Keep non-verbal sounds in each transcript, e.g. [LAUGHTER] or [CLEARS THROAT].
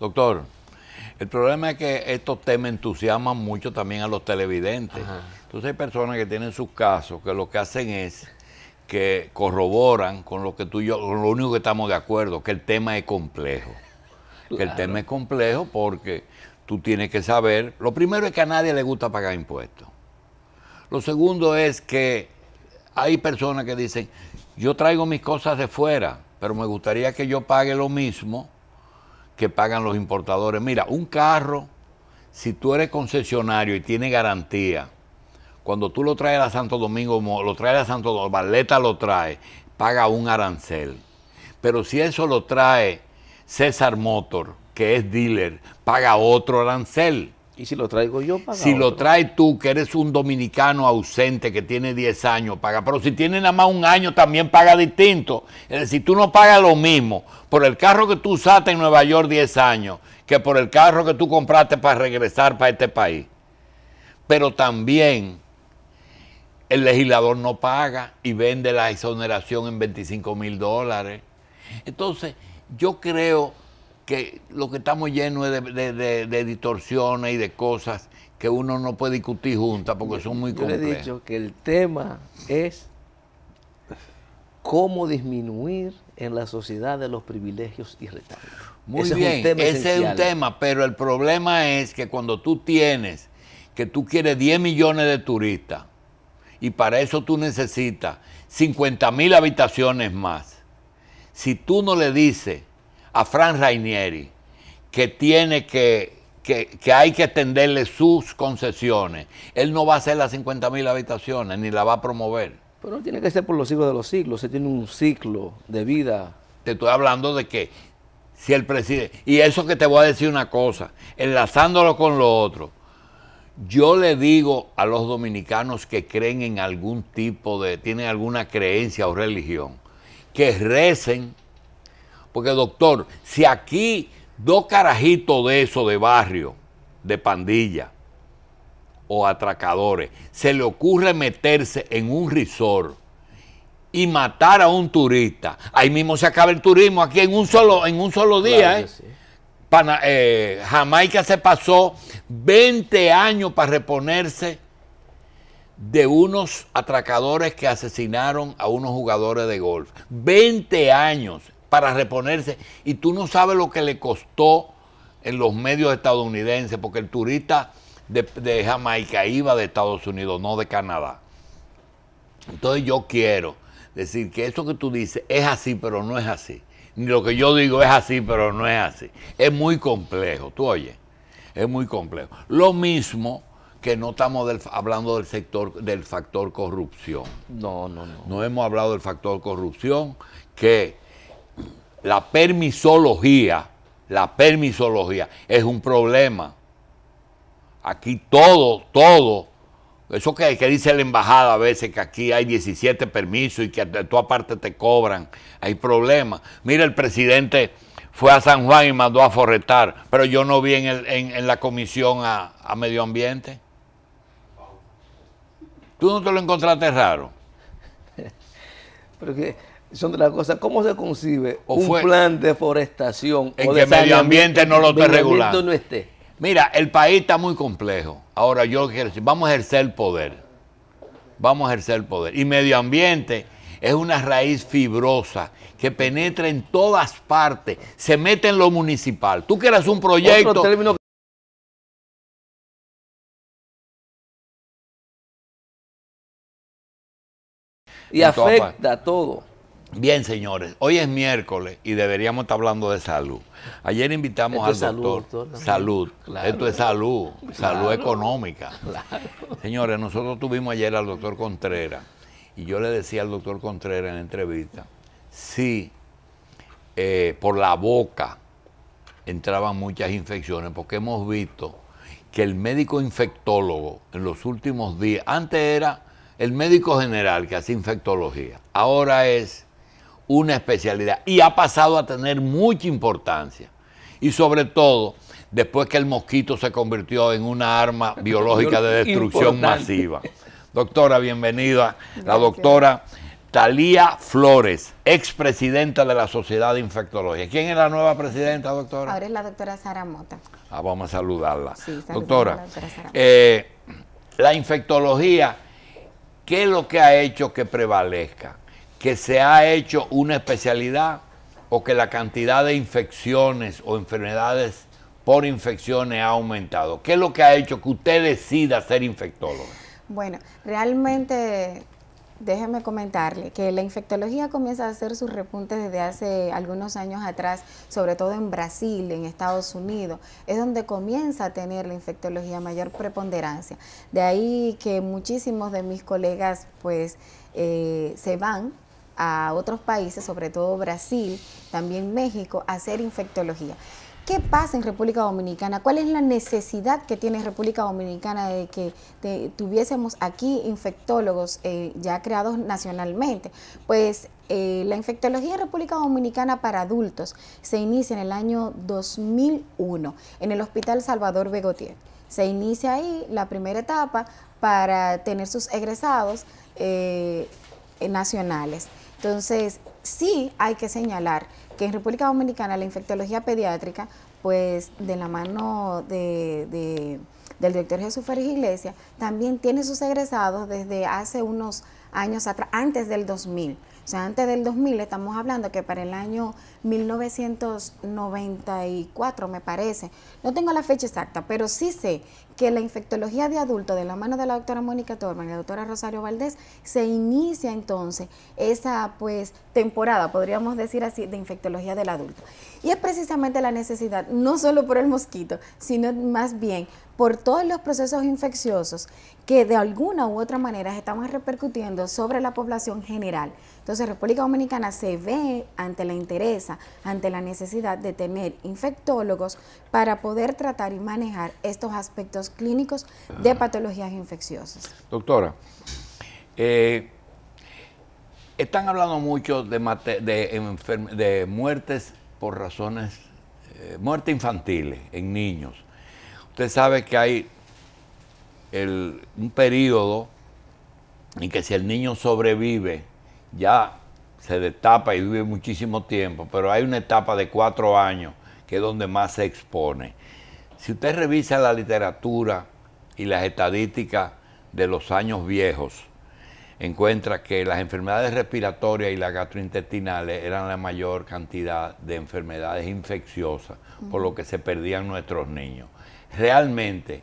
Doctor, el problema es que estos temas entusiasman mucho también a los televidentes. Entonces hay personas que tienen sus casos que lo que hacen es que corroboran con lo que tú y yo, con lo único que estamos de acuerdo, que el tema es complejo. Que el tema es complejo porque tú tienes que saber, lo primero es que a nadie le gusta pagar impuestos. Lo segundo es que hay personas que dicen, yo traigo mis cosas de fuera, pero me gustaría que yo pague lo mismo que pagan los importadores. Mira, un carro, si tú eres concesionario y tiene garantía, cuando tú lo traes a Santo Domingo, lo traes a Santo Domingo, lo trae, paga un arancel. Pero si eso lo trae César Motor, que es dealer, paga otro arancel. ¿Y si lo traigo yo, paga Si lo traes tú, que eres un dominicano ausente que tiene 10 años, paga. Pero si tiene nada más un año, también paga distinto. Es decir, tú no pagas lo mismo por el carro que tú usaste en Nueva York 10 años que por el carro que tú compraste para regresar para este país. Pero también el legislador no paga y vende la exoneración en 25 mil dólares. Entonces, yo creo que lo que estamos llenos de, distorsiones y de cosas que uno no puede discutir juntas porque son muy complejas. Yo le he dicho que el tema es cómo disminuir en la sociedad de los privilegios y retardos. Muy bien, ese es un tema, pero el problema es que cuando tú tienes, que tú quieres 10 millones de turistas y para eso tú necesitas 50 mil habitaciones más, si tú no le dices a Fran Rainieri que tiene que, que, hay que extenderle sus concesiones. Él no va a hacer las 50 mil habitaciones ni la va a promover. Pero no tiene que ser por los siglos de los siglos, se tiene un ciclo de vida. Te estoy hablando de que si el presidente, y eso que te voy a decir una cosa, enlazándolo con lo otro, yo le digo a los dominicanos que creen en algún tipo de, tienen alguna creencia o religión, que recen porque doctor, si aquí dos carajitos de eso de barrio, de pandilla o atracadores, se le ocurre meterse en un resort y matar a un turista, ahí mismo se acaba el turismo aquí en un solo, en un solo día. ¿eh? eh, Jamaica se pasó 20 años para reponerse de unos atracadores que asesinaron a unos jugadores de golf. 20 años para reponerse y tú no sabes lo que le costó en los medios estadounidenses, porque el turista de, Jamaica iba de Estados Unidos, no de Canadá. Entonces yo quiero decir que eso que tú dices es así, pero no es así. Ni lo que yo digo es así, pero no es así. Es muy complejo, tú oyes, es muy complejo. Lo mismo que no estamos hablando del sector del factor corrupción. No, no, no. No hemos hablado del factor corrupción que la permisología, la permisología es un problema. Aquí todo, todo, eso que, que dice la embajada a veces, que aquí hay 17 permisos y que de todas partes te cobran, hay problemas. Mira, el presidente fue a San Juan y mandó a forretar, pero yo no vi en, la comisión a, a medio ambiente. ¿Tú no te lo encontraste raro? [LAUGHS] pero que son de las cosas. ¿Cómo se concibe un plan de forestación en que medio ambiente no lo esté regulando? No esté. Mira, el país está muy complejo. Ahora yo quiero decir, vamos a ejercer el poder. Vamos a ejercer el poder. Y medio ambiente es una raíz fibrosa que penetra en todas partes, se mete en lo municipal. Tú quieres un proyecto... y afecta a todo. Bien, señores, hoy es miércoles y deberíamos estar hablando de salud. Ayer invitamos al doctor. Salud, Esto es salud, salud económica. Señores, nosotros tuvimos ayer al doctor Contreras y yo le decía al doctor Contreras en la entrevista, si eh, por la boca entraban muchas infecciones, porque hemos visto que el médico infectólogo en los últimos días, antes era el médico general que hace infectología, ahora es una especialidad y ha pasado a tener mucha importancia. Y sobre todo, después que el mosquito se convirtió en una arma [LAUGHS] biológica de destrucción masiva. Doctora, bienvenida. La doctora Talía Flores, expresidenta de la Sociedad de Infectología. ¿Quién es la nueva presidenta, doctora? Ahora es la doctora Sara Mota. Ah, vamos a saludarla. Sí, doctora, la, doctora Sara eh, la infectología, ¿qué es lo que ha hecho que prevalezca? ¿Que se ha hecho una especialidad o que la cantidad de infecciones o enfermedades por infecciones ha aumentado? ¿Qué es lo que ha hecho que usted decida ser infectólogo? Bueno, realmente déjeme comentarle que la infectología comienza a hacer sus repuntes desde hace algunos años atrás, sobre todo en Brasil, en Estados Unidos, es donde comienza a tener la infectología mayor preponderancia. De ahí que muchísimos de mis colegas pues eh, se van a otros países, sobre todo Brasil, también México, hacer infectología. ¿Qué pasa en República Dominicana? ¿Cuál es la necesidad que tiene República Dominicana de que tuviésemos aquí infectólogos eh, ya creados nacionalmente? Pues eh, la infectología en República Dominicana para adultos se inicia en el año 2001 en el Hospital Salvador Begotier. Se inicia ahí la primera etapa para tener sus egresados eh, nacionales. Entonces, sí hay que señalar que en República Dominicana la infectología pediátrica, pues de la mano de, del doctor Jesús Férez Iglesias, también tiene sus egresados desde hace unos años atrás, antes del 2000. O sea, antes del 2000 estamos hablando que para el año 1994, me parece, no tengo la fecha exacta, pero sí sé que la infectología de adultos de la mano de la doctora Mónica Torman y la doctora Rosario Valdés se inicia entonces esa pues temporada, podríamos decir así, de infectología del adulto. Y es precisamente la necesidad, no solo por el mosquito, sino más bien por todos los procesos infecciosos que de alguna u otra manera estamos repercutiendo sobre la población general. Entonces, República Dominicana se ve ante la interés, ante la necesidad de tener infectólogos para poder tratar y manejar estos aspectos clínicos de patologías infecciosas. Doctora, eh, están hablando mucho de, de, muertes por razones, eh, muertes infantiles en niños. Usted sabe que hay un periodo en que si el niño sobrevive, ya se destapa y vive muchísimo tiempo, pero hay una etapa de cuatro años que es donde más se expone. Si usted revisa la literatura y las estadísticas de los años viejos, encuentra que las enfermedades respiratorias y las gastrointestinales eran la mayor cantidad de enfermedades infecciosas, por lo que se perdían nuestros niños. Realmente,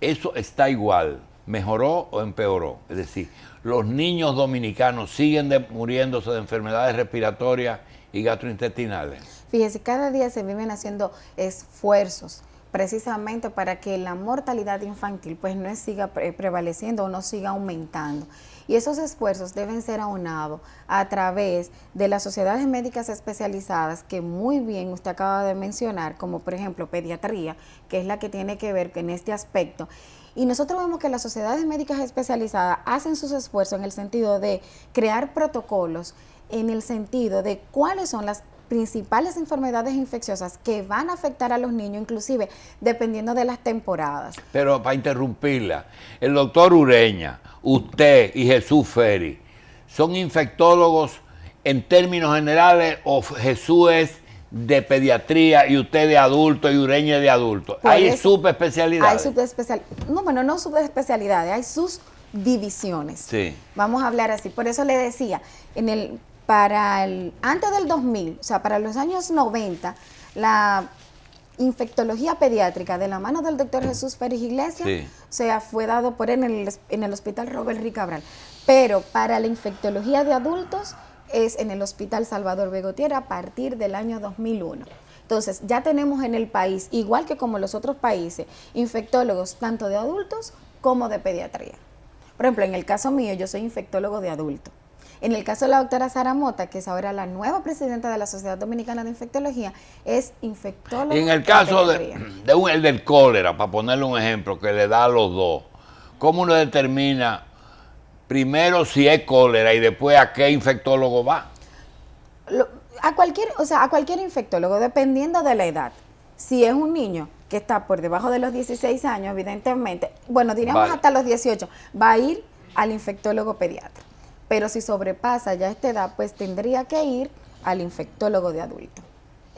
eso está igual, mejoró o empeoró. Es decir, los niños dominicanos siguen muriéndose de enfermedades respiratorias y gastrointestinales. Fíjese, cada día se viven haciendo esfuerzos precisamente para que la mortalidad infantil pues no siga prevaleciendo o no siga aumentando. Y esos esfuerzos deben ser aunados a través de las sociedades médicas especializadas que muy bien usted acaba de mencionar, como por ejemplo pediatría, que es la que tiene que ver con este aspecto. Y nosotros vemos que las sociedades médicas especializadas hacen sus esfuerzos en el sentido de crear protocolos, en el sentido de cuáles son las principales enfermedades infecciosas que van a afectar a los niños, inclusive dependiendo de las temporadas. Pero para interrumpirla, el doctor Ureña, usted y Jesús Ferri, ¿son infectólogos en términos generales o Jesús es de pediatría y usted de adulto y Ureña de adulto? ¿Hay subespecialidades? Hay subespecialidades. No, bueno, no subespecialidades, hay sus divisiones. Sí. Vamos a hablar así. Por eso le decía, en el para el, antes del 2000, o sea, para los años 90, la infectología pediátrica de la mano del doctor Jesús Pérez Iglesias, o sea, fue dado por él en el, en el hospital Robert Ricabral. Pero para la infectología de adultos es en el hospital Salvador Begotier a partir del año 2001. Entonces, ya tenemos en el país, igual que como los otros países, infectólogos tanto de adultos como de pediatría. Por ejemplo, en el caso mío, yo soy infectólogo de adultos. En el caso de la doctora Sara Mota, que es ahora la nueva presidenta de la Sociedad Dominicana de Infectología, es infectóloga. Y en el caso de, el del cólera, para ponerle un ejemplo, que le da a los dos, ¿cómo uno determina primero si es cólera y después a qué infectólogo va? a cualquier, o sea, a cualquier infectólogo, dependiendo de la edad. Si es un niño que está por debajo de los 16 años, evidentemente, bueno, diríamos hasta los 18, va a ir al infectólogo pediatra. pero si sobrepasa ya esta edad, pues tendría que ir al infectólogo de adulto.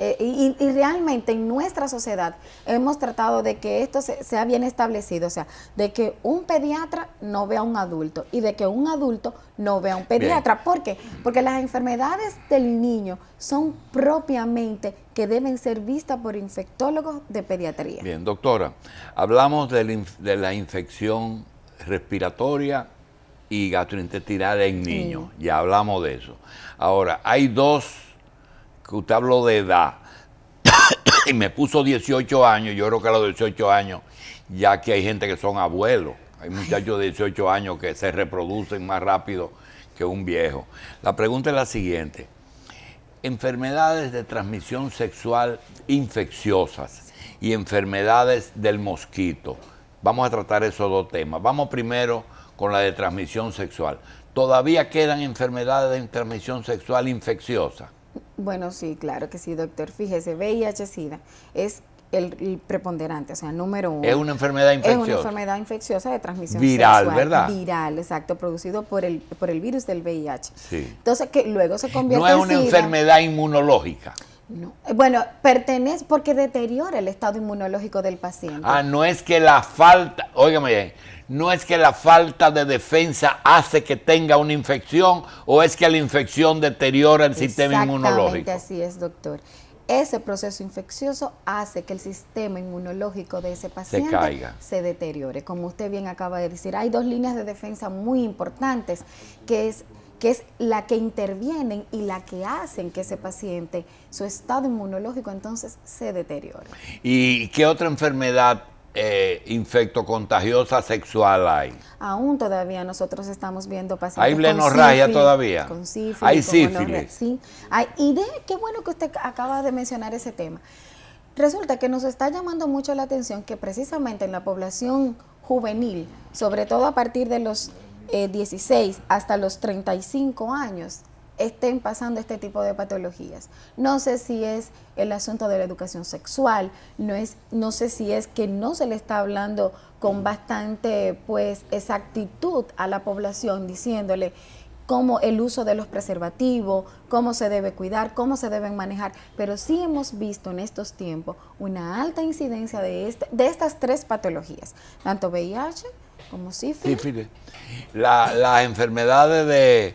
Eh, y, realmente en nuestra sociedad hemos tratado de que esto sea bien establecido, o sea, de que un pediatra no vea a un adulto y de que un adulto no vea a un pediatra. ¿Por qué? Porque las enfermedades del niño son propiamente que deben ser vistas por infectólogos de pediatría. Bien, doctora, hablamos de la, infección respiratoria y gastrointestinal en niños, ya hablamos de eso. Ahora, hay dos que usted habló de edad [COUGHS] y me puso 18 años, yo creo que a los 18 años, ya que hay gente que son abuelos, hay muchachos de 18 años que se reproducen más rápido que un viejo. La pregunta es la siguiente, enfermedades de transmisión sexual infecciosas y enfermedades del mosquito, vamos a tratar esos dos temas. Vamos primero con la de transmisión sexual. ¿Todavía quedan enfermedades de transmisión sexual infecciosa? Bueno, sí, claro que sí, doctor. Fíjese, VIH-Sida es el, preponderante, o sea, número uno. Es una enfermedad infecciosa. Es una enfermedad infecciosa de transmisión viral, ¿verdad? Viral, exacto, producido por el por el virus del VIH. Sí. Entonces que luego se convierte en No es una enfermedad inmunológica. No. Bueno, pertenece porque deteriora el estado inmunológico del paciente. Ah, no es que la falta, óigame bien, no es que la falta de defensa hace que tenga una infección o es que la infección deteriora el sistema inmunológico. Así es, doctor. Ese proceso infeccioso hace que el sistema inmunológico de ese paciente se, se deteriore. Como usted bien acaba de decir, hay dos líneas de defensa muy importantes, que es que es la que intervienen y la que hacen que ese paciente, su estado inmunológico entonces se deteriore. ¿Y qué otra enfermedad eh, infectocontagiosa sexual hay? Aún todavía nosotros estamos viendo pacientes ¿Hay blenorragia todavía? Con sífilis. ¿Hay sífilis? Sí. Hay, y de, qué bueno que usted acaba de mencionar ese tema. Resulta que nos está llamando mucho la atención que precisamente en la población juvenil, sobre todo a partir de los 16 eh, hasta los 35 años, estén pasando este tipo de patologías. No sé si es el asunto de la educación sexual, no, es, no sé si es que no se le está hablando con bastante pues exactitud a la población diciéndole cómo el uso de los preservativos, cómo se debe cuidar, cómo se deben manejar, pero sí hemos visto en estos tiempos una alta incidencia de, este, de estas tres patologías, tanto VIH como sífilis. sífilis. las enfermedades de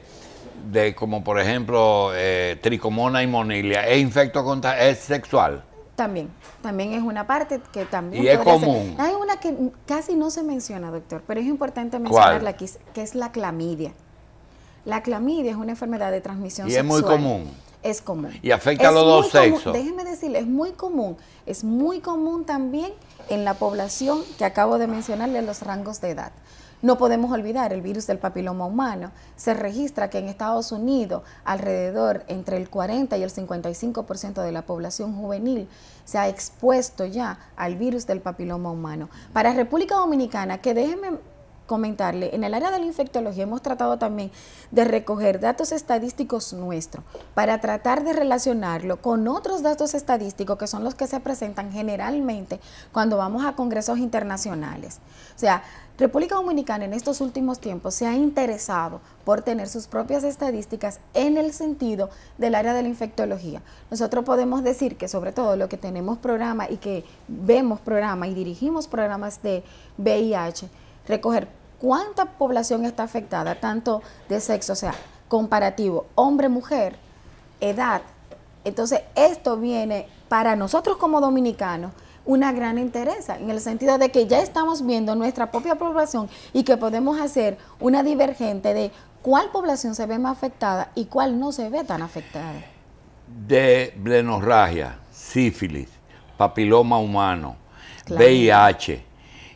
de como por ejemplo eh, tricomona y monilia, ¿es infecto contra, es sexual? También, también es una parte que también... Y es común. Hay una que casi no se menciona, doctor, pero es importante mencionarla aquí, que es la clamidia. La clamidia es una enfermedad de transmisión sexual. Y es muy común. Es común. Y afecta a los dos sexos. Déjeme decirle, es muy común. Es muy común también en la población que acabo de mencionarle los rangos de edad. No podemos olvidar el virus del papiloma humano. Se registra que en Estados Unidos alrededor entre el 40 y el 55% de la población juvenil se ha expuesto ya al virus del papiloma humano. Para República Dominicana, que déjenme comentarle, en el área de la infectología hemos tratado también de recoger datos estadísticos nuestros para tratar de relacionarlo con otros datos estadísticos que son los que se presentan generalmente cuando vamos a congresos internacionales. O sea, República Dominicana en estos últimos tiempos se ha interesado por tener sus propias estadísticas en el sentido del área de la infectología. Nosotros podemos decir que sobre todo lo que tenemos programa y que vemos programa y dirigimos programas de VIH, recoger cuánta población está afectada, tanto de sexo, o sea, comparativo, hombre-mujer, edad. Entonces, esto viene para nosotros como dominicanos una gran interés, en el sentido de que ya estamos viendo nuestra propia población y que podemos hacer una divergente de cuál población se ve más afectada y cuál no se ve tan afectada. De blenorragia, sífilis, papiloma humano, VIH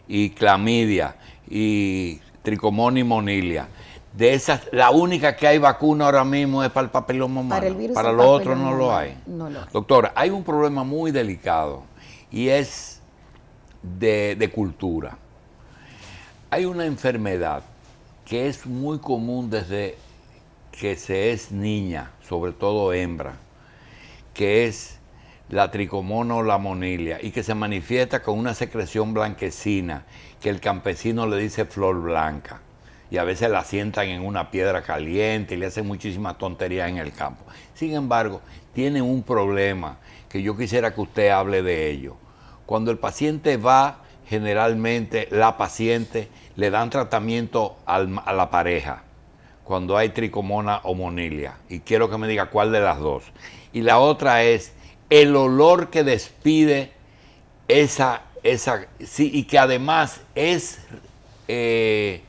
y clamidia y tricomonia y monilia. De esas, la única que hay vacuna ahora mismo es para el papiloma humano. Para, el virus para lo otro no lo hay. No lo hay. Doctora, hay un problema muy delicado y es de, de cultura. Hay una enfermedad que es muy común desde que se es niña, sobre todo hembra, que es la tricomona o la monilia y que se manifiesta con una secreción blanquecina que el campesino le dice flor blanca. y a veces la sientan en una piedra caliente y le hacen muchísimas tonterías en el campo. Sin embargo, tienen un problema que yo quisiera que usted hable de ello. Cuando el paciente va, generalmente la paciente le dan tratamiento a la pareja cuando hay tricomona o monilia. Y quiero que me diga cuál de las dos. Y la otra es el olor que despide esa, esa, sí, y que además es eh,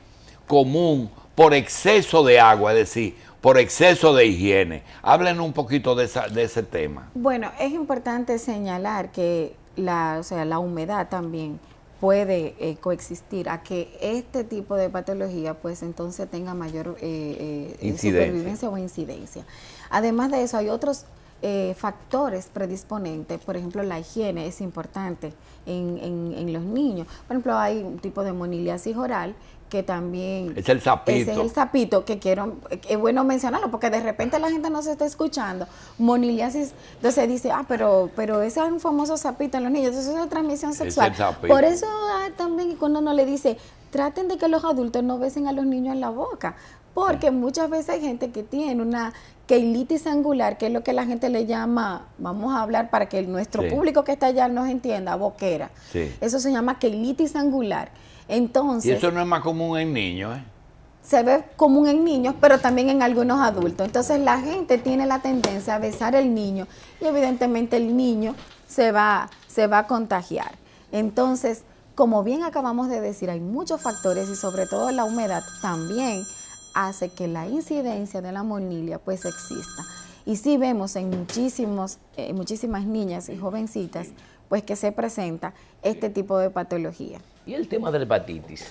común por exceso de agua, es decir, por exceso de higiene. Háblenos un poquito de, esa, de ese tema. Bueno, es importante señalar que la, o sea, la humedad también puede eh, coexistir a que este tipo de patología pues entonces tenga mayor eh, eh supervivencia o incidencia. Además de eso hay otros eh, factores predisponentes, por ejemplo la higiene es importante en, en, los niños. Por ejemplo hay un tipo de moniliasis oral que también es el sapito. es el sapito que quiero, es bueno mencionarlo porque de repente la gente no se está escuchando. Moniliasis, entonces dice, ah, pero, pero ese es un famoso sapito en los niños, eso es una transmisión sexual. Por eso ah, también cuando uno le dice, traten de que los adultos no besen a los niños en la boca, porque muchas veces hay gente que tiene una keilitis angular, que es lo que la gente le llama, vamos a hablar para que nuestro público que está allá nos entienda, boquera. Eso se llama keilitis angular entonces, y eso no es más común en niños, ¿eh? Se ve común en niños, pero también en algunos adultos. Entonces la gente tiene la tendencia a besar al niño y evidentemente el niño se va, se va a contagiar. Entonces, como bien acabamos de decir, hay muchos factores y sobre todo la humedad también hace que la incidencia de la monilia pues exista. Y sí vemos en muchísimos, eh, muchísimas niñas y jovencitas pues que se presenta este tipo de patología. ¿Y el tema de la hepatitis?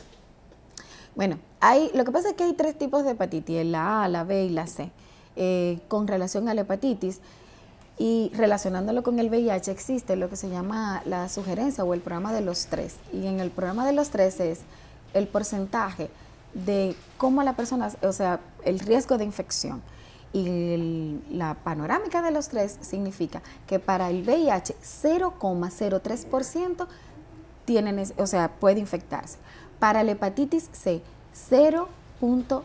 Bueno, hay, lo que pasa es que hay tres tipos de hepatitis, la A, la B y la C. Eh, con relación a la hepatitis y relacionándolo con el VIH existe lo que se llama la sugerencia o el programa de los tres. Y en el programa de los tres es el porcentaje de cómo la persona, o sea, el riesgo de infección. Y la panorámica de los tres significa que para el VIH 0,03% tienen, o sea, puede infectarse. Para la hepatitis C, 0.3%.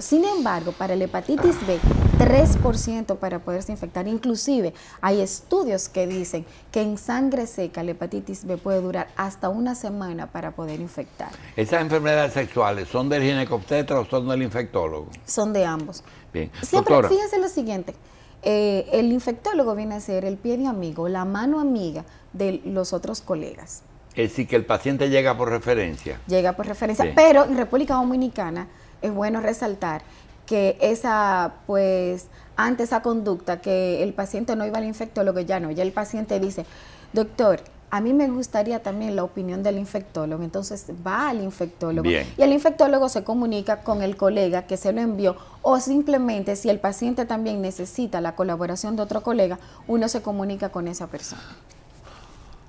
Sin embargo, para la hepatitis B, 3% para poderse infectar. Inclusive hay estudios que dicen que en sangre seca la hepatitis B puede durar hasta una semana para poder infectar. ¿Esas enfermedades sexuales son del ginecobstetra o son del infectólogo? Son de ambos. Bien. Siempre fíjese lo siguiente. Eh, el infectólogo viene a ser el pie de amigo, la mano amiga de los otros colegas. Es decir, que el paciente llega por referencia. Llega por referencia, pero en República Dominicana es bueno resaltar que esa, pues, ante esa conducta, que el paciente no iba al infectólogo, ya no, ya el paciente dice, doctor, a mí me gustaría también la opinión del infectólogo, entonces va al infectólogo y el infectólogo se comunica con el colega que se lo envió o simplemente si el paciente también necesita la colaboración de otro colega, uno se comunica con esa persona.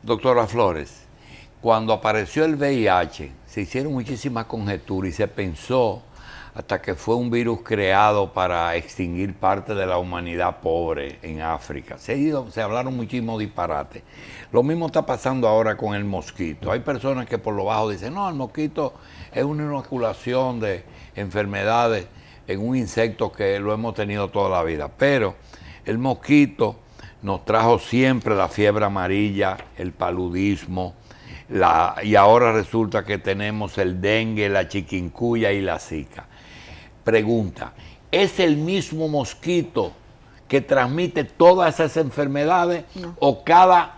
Doctora Flores, cuando apareció el VIH, se hicieron muchísimas conjeturas y se pensó hasta que fue un virus creado para extinguir parte de la humanidad pobre en África. Se, ido, se hablaron muchísimos disparates. Lo mismo está pasando ahora con el mosquito. Hay personas que por lo bajo dicen, no, el mosquito es una inoculación de enfermedades en un insecto que lo hemos tenido toda la vida. Pero el mosquito nos trajo siempre la fiebre amarilla, el paludismo, y ahora resulta que tenemos el dengue, la chiquincuya y la zika. Pregunta, ¿es el mismo mosquito que transmite todas esas enfermedades o cada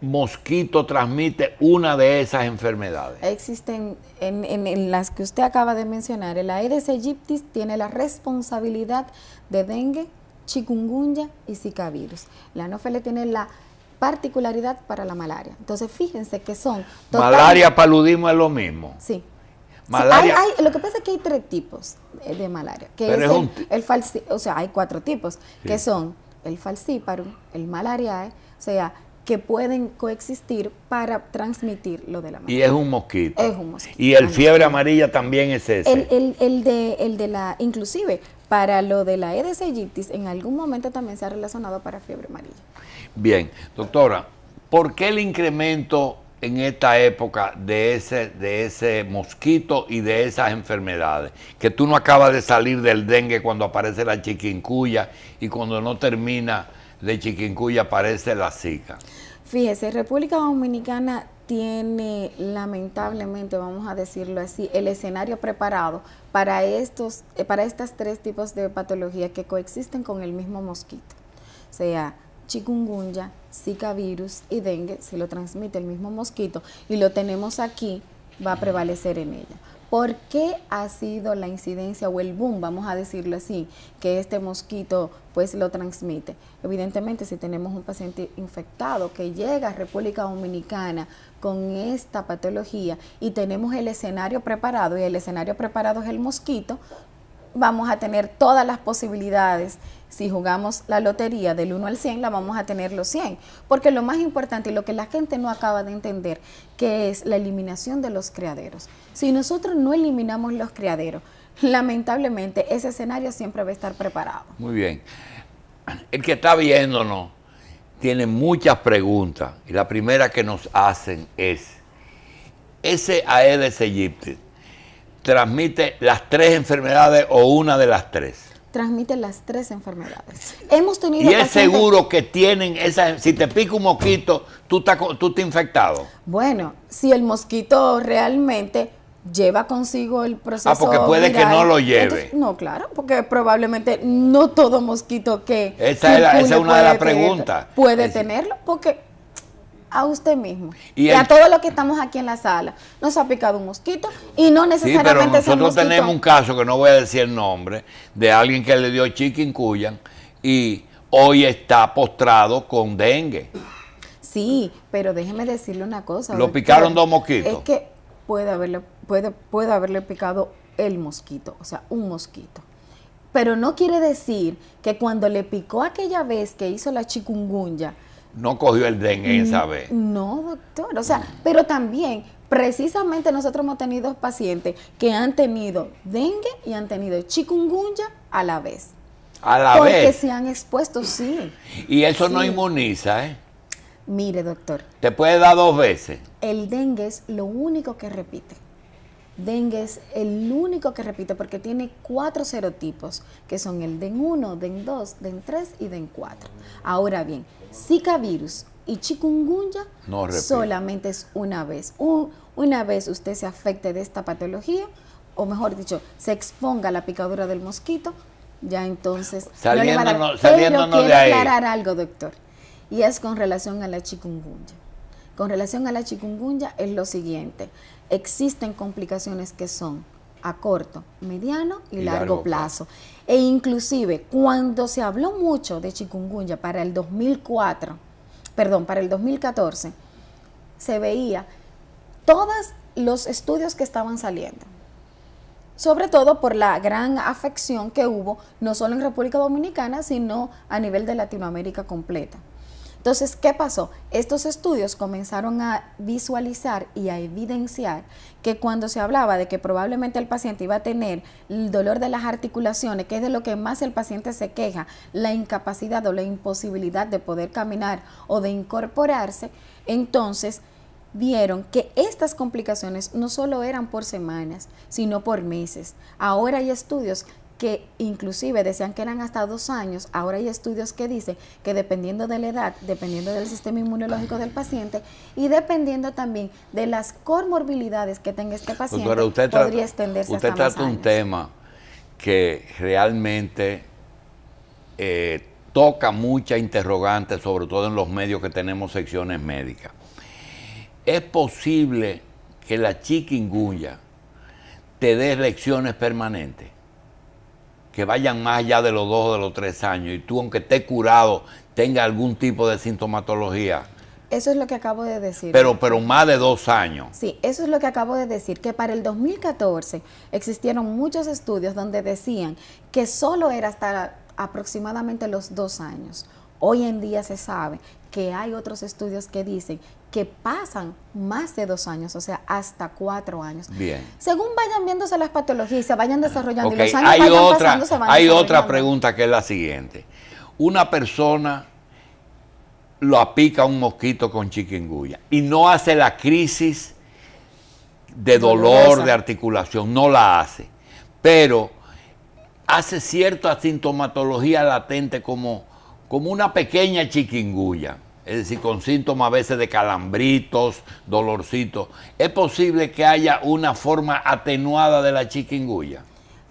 mosquito transmite una de esas enfermedades? Existen en, las que usted acaba de mencionar, el Aedes aegypti tiene la responsabilidad de dengue, chikungunya y zika virus. La anófele tiene la particularidad para la malaria. Entonces, fíjense que son... Malaria, paludismo es lo mismo. Sí. Malaria. lo que pasa es que hay tres tipos de malaria. Que es, el, o sea, hay cuatro tipos, que son el falciparum, el malariae, o sea, que pueden coexistir para transmitir lo de la malaria. Y es un mosquito. Es un mosquito. Y el fiebre amarilla también es ese. El, el, de, el de la, inclusive, para lo de la Aedes aegypti, en algún momento también se ha relacionado para fiebre amarilla. Bien, doctora, ¿por qué el incremento en esta época de ese, de ese mosquito y de esas enfermedades. Que tú no acabas de salir del dengue cuando aparece la chiquincuya y cuando no termina de chiquincuya aparece la zika. Fíjese, República Dominicana tiene lamentablemente, vamos a decirlo así, el escenario preparado para estos, eh, para estas tres tipos de patologías que coexisten con el mismo mosquito. O sea, chikungunya, zika virus y dengue, si lo transmite el mismo mosquito y lo tenemos aquí, va a prevalecer en ella. ¿Por qué ha sido la incidencia o el boom, vamos a decirlo así, que este mosquito pues lo transmite? Evidentemente, si tenemos un paciente infectado que llega a República Dominicana con esta patología y tenemos el escenario preparado y el escenario preparado es el mosquito, vamos a tener todas las posibilidades. Si jugamos la lotería del 1 al 100, la vamos a tener los 100. Porque lo más importante y lo que la gente no acaba de entender, que es la eliminación de los criaderos. Si nosotros no eliminamos los criaderos, lamentablemente ese escenario siempre va a estar preparado. Muy bien. El que está viéndonos tiene muchas preguntas y la primera que nos hacen es, ese Aedes aegypti transmite las tres enfermedades o una de las tres? Transmite las tres enfermedades. Hemos tenido y es seguro que tienen esa, si te pica un mosquito, tú estás tú te infectado. Bueno, si el mosquito realmente lleva consigo el proceso. Ah, porque puede que no lo lleve. no, claro, porque probablemente no todo mosquito que. Esa, es, una de las preguntas. Puede tenerlo, porque a usted mismo y, a todos los que estamos aquí en la sala nos ha picado un mosquito y no necesariamente sí, pero nosotros tenemos un caso que no voy a decir el nombre de alguien que le dio chikungunya y hoy está postrado con dengue. Sí, pero déjeme decirle una cosa. Lo picaron dos mosquitos. Es que puede haberle puede puede haberle picado el mosquito, o sea, un mosquito. Pero no quiere decir que cuando le picó aquella vez que hizo la chikungunya no cogió el dengue esa vez. No, doctor. O sea, pero también, precisamente nosotros hemos tenido pacientes que han tenido dengue y han tenido chikungunya a la vez. A la vez. Porque se han expuesto, sí. Y eso no inmuniza, ¿eh? Mire, doctor. ¿Te puede dar dos veces? El dengue es lo único que repite. Dengue es el único que repite porque tiene cuatro serotipos, que son el DEN 1, DEN 2, DEN 3 y DEN 4. Ahora bien, Zika virus y chikungunya solamente es una vez. una vez usted se afecte de esta patología, o mejor dicho, se exponga a la picadura del mosquito, ya entonces... Saliéndonos, no de ahí. aclarar algo, doctor, y es con relación a la chikungunya. Con relación a la chikungunya es lo siguiente, existen complicaciones que son a corto, mediano y, largo, plazo. E inclusive cuando se habló mucho de chikungunya para el 2004, perdón, para el 2014, se veía todos los estudios que estaban saliendo. Sobre todo por la gran afección que hubo, no solo en República Dominicana, sino a nivel de Latinoamérica completa. Entonces, ¿qué pasó? Estos estudios comenzaron a visualizar y a evidenciar que cuando se hablaba de que probablemente el paciente iba a tener el dolor de las articulaciones, que es de lo que más el paciente se queja, la incapacidad o la imposibilidad de poder caminar o de incorporarse, entonces vieron que estas complicaciones no solo eran por semanas, sino por meses. Ahora hay estudios que inclusive decían que eran hasta dos años, ahora hay estudios que dicen que dependiendo de la edad, dependiendo del sistema inmunológico del paciente y dependiendo también de las comorbilidades que tenga este paciente, usted podría extenderse usted hasta trata un tema que realmente eh, toca mucha interrogante, sobre todo en los medios que tenemos secciones médicas. ¿Es posible que la chiquingunya te dé lecciones permanentes? Que vayan más allá de los dos o de los tres años y tú, aunque estés curado, tenga algún tipo de sintomatología. Eso es lo que acabo de decir. Pero, pero más de dos años. Sí, eso es lo que acabo de decir, que para el 2014 existieron muchos estudios donde decían que solo era hasta aproximadamente los dos años. Hoy en día se sabe que hay otros estudios que dicen que pasan más de dos años, o sea, hasta cuatro años. Bien. Según vayan viéndose las patologías y se vayan desarrollando y los años hay vayan otra, pasando, se van Hay otra pregunta que es la siguiente. Una persona lo apica un mosquito con chikungunya y no hace la crisis de dolor, de articulación, no la hace. Pero hace cierta sintomatología latente como, como una pequeña chiquinguya, es decir, con síntomas a veces de calambritos, dolorcitos. ¿Es posible que haya una forma atenuada de la chiquinguya?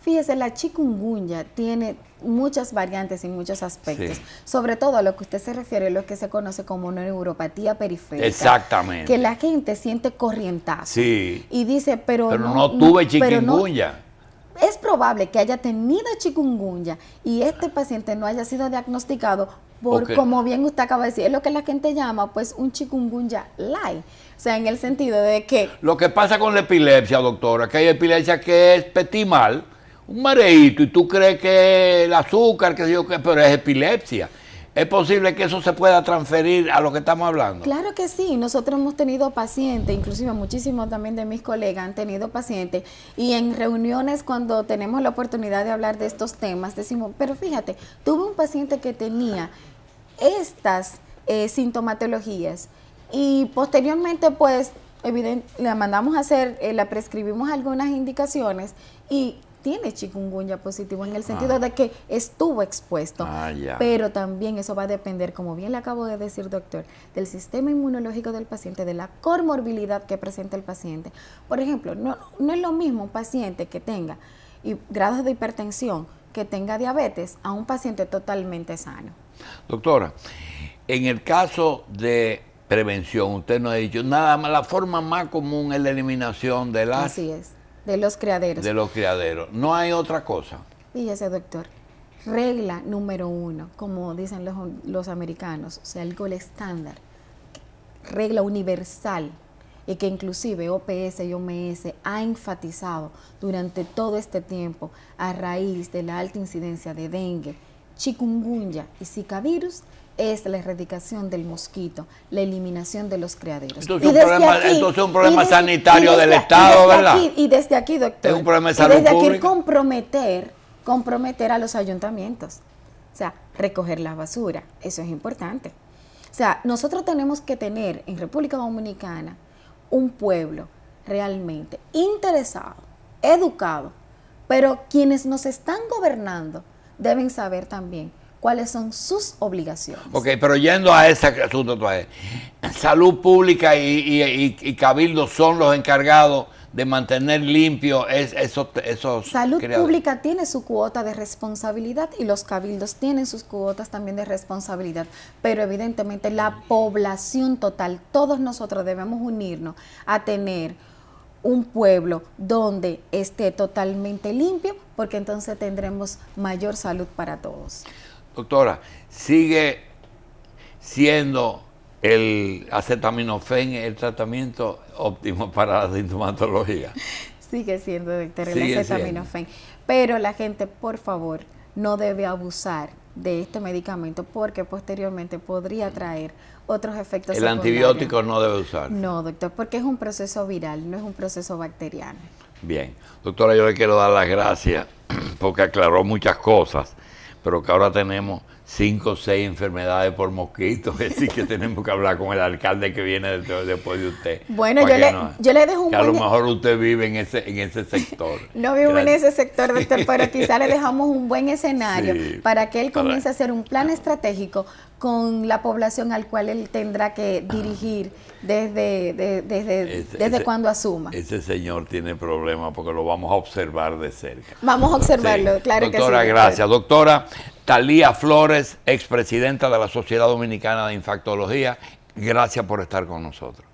Fíjese, la chikungunya tiene muchas variantes y muchos aspectos, sobre todo a lo que usted se refiere, lo que se conoce como neuropatía periférica. Exactamente. Que la gente siente corrientazo. Sí. Y dice, pero, pero no, tuve chikungunya es probable que haya tenido chikungunya y este paciente no haya sido diagnosticado por, como bien usted acaba de decir, es lo que la gente llama pues un chikungunya light. O sea, en el sentido de que... Lo que pasa con la epilepsia, doctora, que hay epilepsia que es petimal, un mareíto, y tú crees que el azúcar, que yo pero es epilepsia. ¿Es posible que eso se pueda transferir a lo que estamos hablando? Claro que sí. Nosotros hemos tenido pacientes, inclusive muchísimos también de mis colegas han tenido pacientes y en reuniones cuando tenemos la oportunidad de hablar de estos temas decimos, pero fíjate, tuve un paciente que tenía estas eh, sintomatologías y posteriormente pues le mandamos a hacer, eh, le prescribimos algunas indicaciones y tiene chikungunya positivo en el sentido ah. de que estuvo expuesto. Ah, Pero también eso va a depender, como bien le acabo de decir, doctor, del sistema inmunológico del paciente, de la comorbilidad que presenta el paciente. Por ejemplo, no, no es lo mismo un paciente que tenga grados de hipertensión, que tenga diabetes, a un paciente totalmente sano. Doctora, en el caso de prevención, usted nos ha dicho, nada más, la forma más común es la eliminación de las... Así es de los criaderos. De los criaderos. No hay otra cosa. Fíjese, doctor. Regla número uno, como dicen los, los americanos, o sea, el gol estándar. Regla universal y que inclusive OPS y OMS ha enfatizado durante todo este tiempo a raíz de la alta incidencia de dengue, chikungunya y zika virus es la erradicación del mosquito, la eliminación de los criaderos. Entonces, un problema, es un problema sanitario del Estado, ¿verdad? y desde aquí, doctor. Es un problema de salud y desde aquí comprometer, comprometer a los ayuntamientos. O sea, recoger la basura, eso es importante. O sea, nosotros tenemos que tener en República Dominicana un pueblo realmente interesado, educado, pero quienes nos están gobernando deben saber también cuáles son sus obligaciones. Ok, pero yendo a ese asunto, salud pública y, cabildo son los encargados de mantener limpio esos, esos Salud pública tiene su cuota de responsabilidad y los cabildos tienen sus cuotas también de responsabilidad, pero evidentemente la población total, todos nosotros debemos unirnos a tener un pueblo donde esté totalmente limpio, porque entonces tendremos mayor salud para todos. Doctora, sigue siendo el acetaminofén el tratamiento óptimo [LAUGHS] para la sintomatología. Sigue siendo, doctor, el acetaminofén. Pero la gente, por favor, no debe abusar de este medicamento porque posteriormente podría traer otros efectos. El antibiótico no debe usar. No, doctor, porque es un proceso viral, no es un proceso bacteriano. Bien, doctora, yo le quiero dar las gracias [CLEARS THROAT] porque aclaró muchas cosas pero que ahora tenemos cinco o seis enfermedades por mosquitos, [LAUGHS] es decir, que tenemos que hablar con el alcalde que viene después de usted. Bueno, yo le, yo le dejo un que a lo mejor usted vive en ese, en ese sector. [LAUGHS] no vivo en ese sector, doctor, pero [LAUGHS] quizá le dejamos un buen escenario para que él comience a hacer un plan estratégico con la población al cual él tendrá que dirigir desde, desde, desde cuando asuma. Ese señor tiene problemas porque lo vamos a observar de cerca. Vamos a observarlo, claro que sí. Doctora, gracias. Doctora Talía Flores, expresidenta de la Sociedad Dominicana de Infectología, gracias por estar con nosotros.